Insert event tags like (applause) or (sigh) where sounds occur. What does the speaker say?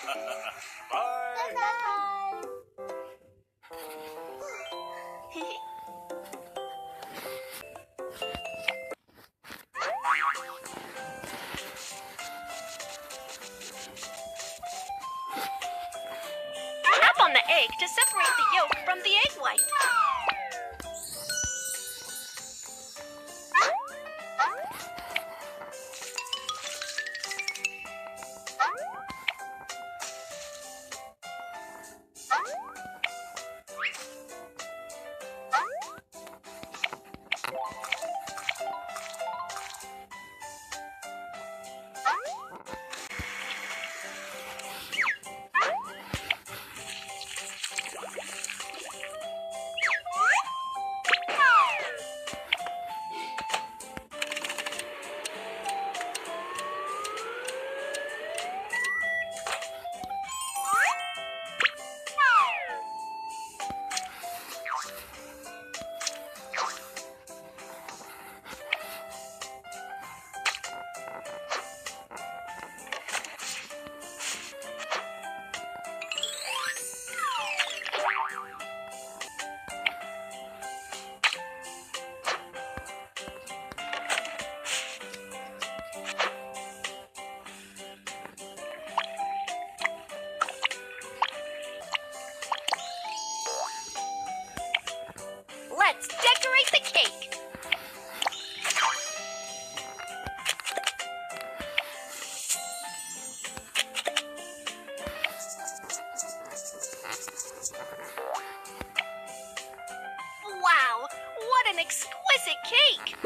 Tap (laughs) on the egg to separate the yolk from the egg white. What an exquisite cake!